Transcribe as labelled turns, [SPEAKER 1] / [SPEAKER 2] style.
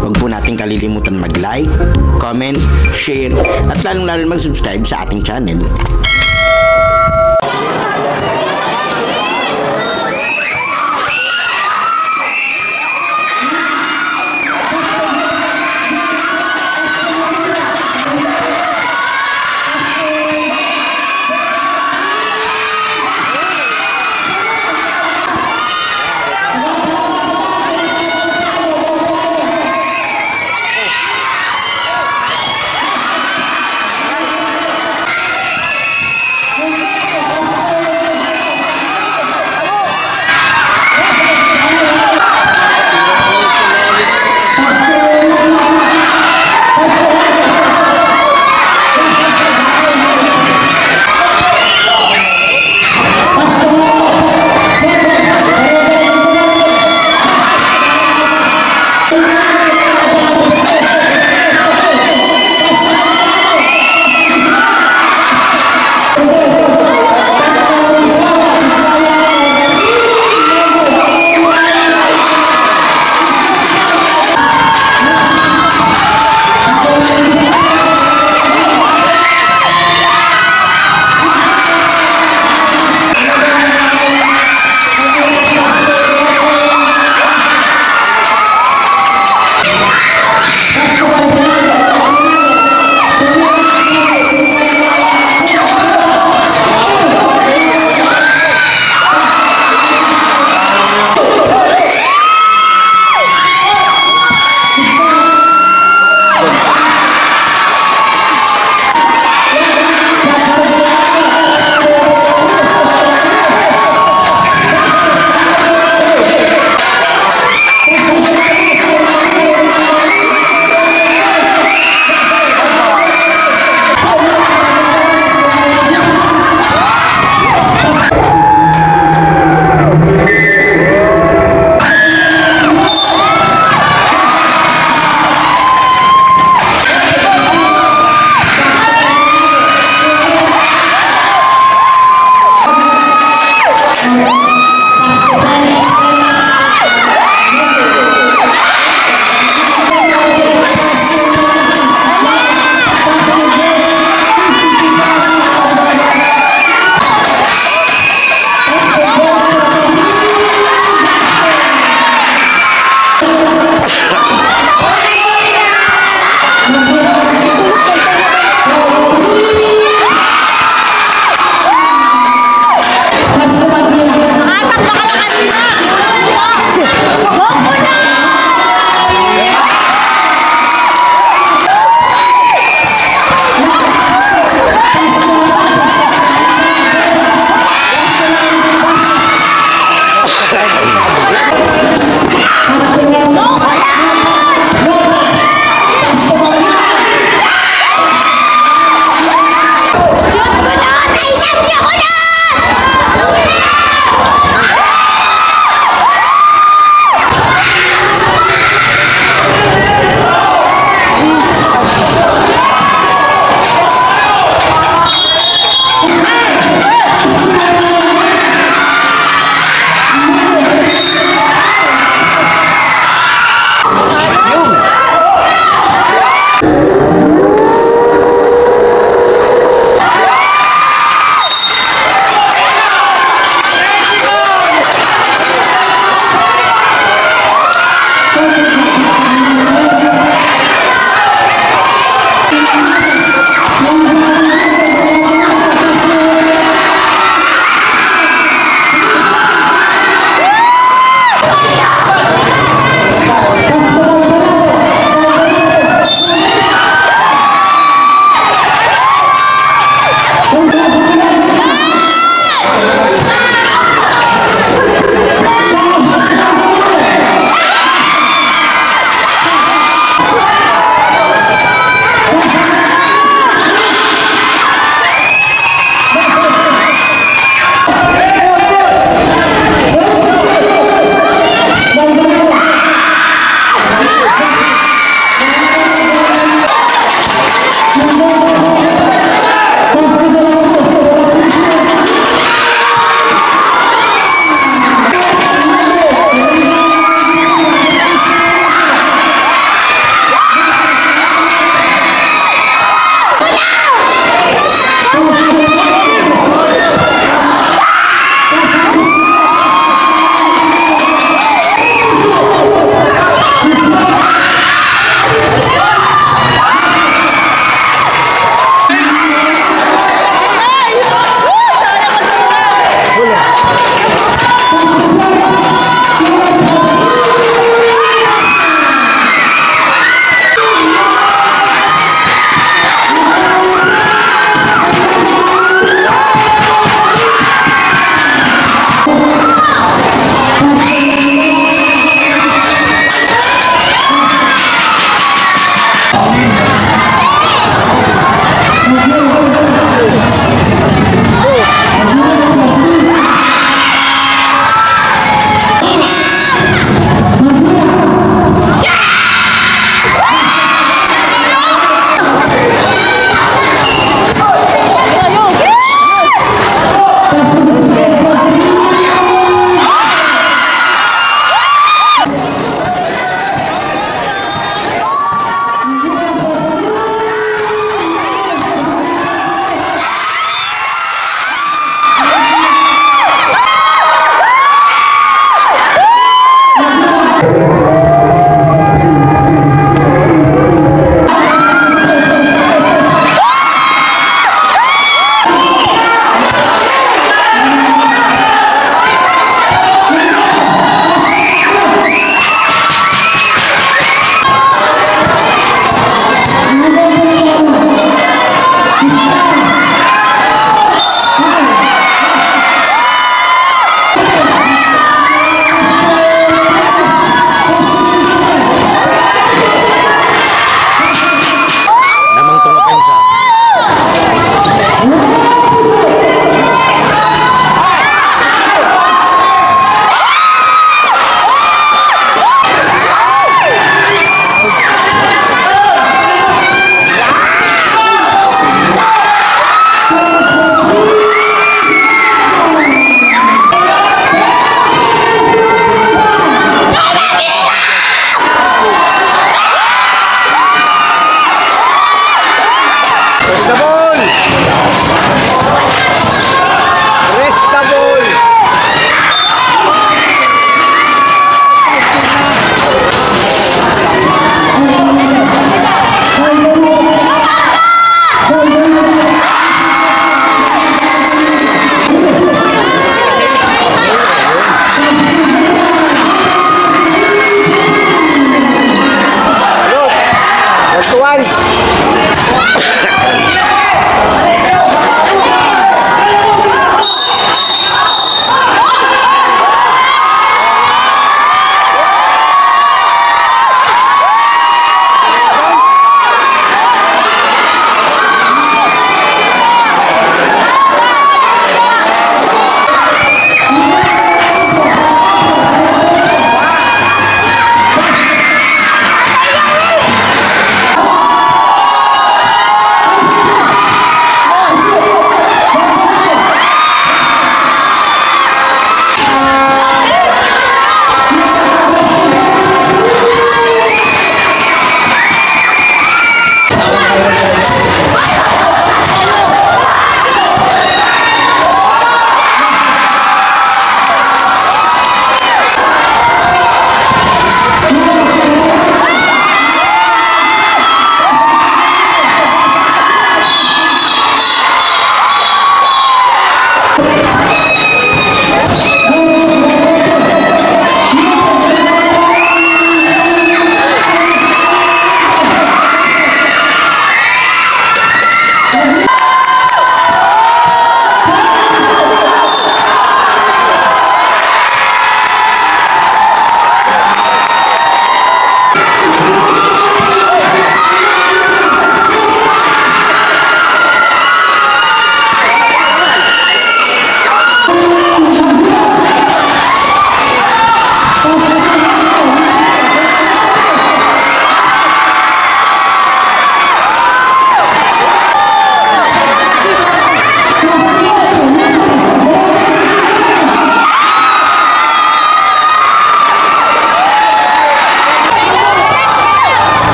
[SPEAKER 1] Huwag po natin kalilimutan mag-like, comment, share, at lalong-lalo mag-subscribe sa ating channel.